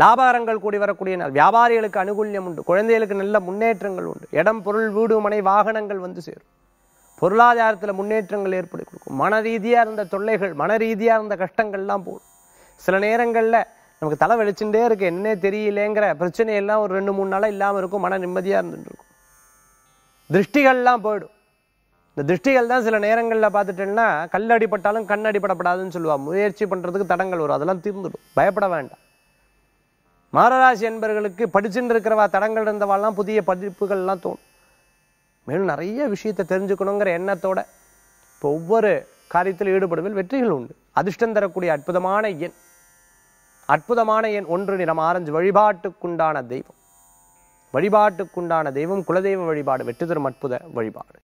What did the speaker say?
லாபகரங்கள் கூடி வரக்கூடிய நாள் வியாபாரிகளுக்கு அனுகூல்யம் உண்டு. குழந்தைகளுக்கு நல்ல முன்னேற்றங்கள் உண்டு. இடம் பொருள் வீடு மனை வாகனங்கள் வந்து சேரும். பொருளாதாரத்தில் முன்னேற்றங்கள் ஏற்படுத்தி கொடுக்கும். மன ரீதியாக இருந்த தொல்லைகள் மன ரீதியாக இருந்த கஷ்டங்கள்லாம் போடும் சில நேரங்களில் நமக்கு தலை வெளிச்சுட்டே இருக்கு. என்னன்னே தெரியலேங்கிற பிரச்சனை எல்லாம் ஒரு ரெண்டு மூணு நாளாக இல்லாமல் இருக்கும். மன நிம்மதியாக இருந்துட்டு இருக்கும். திருஷ்டிகள்லாம் போயிடும். இந்த திருஷ்டிகள் தான் சில நேரங்களில் பார்த்துட்டேன்னா கல் அடிபட்டாலும் கண் அடிபடப்படாதுன்னு சொல்லுவாள் முயற்சி பண்ணுறதுக்கு தடங்கள் வரும். அதெல்லாம் தீர்ந்துடும். பயப்பட வேண்டாம். மாரராசி என்பர்களுக்கு படிச்சுட்டு இருக்கிறவா தடங்கள் இருந்தவாள்லாம் புதிய படிப்புகள்லாம் தோணும். மேலும் நிறைய விஷயத்தை தெரிஞ்சுக்கணுங்கிற எண்ணத்தோட இப்போ ஒவ்வொரு காரியத்தில் ஈடுபடுவில் வெற்றிகள் உண்டு. அதிர்ஷ்டம் தரக்கூடிய அற்புதமான எண். அற்புதமான எண் ஒன்று நிறம் ஆரஞ்சு வழிபாட்டுக்குண்டான தெய்வம். வழிபாட்டுக்குண்டான தெய்வம் குலதெய்வ வழிபாடு வெற்றி தரும் அற்புத வழிபாடு.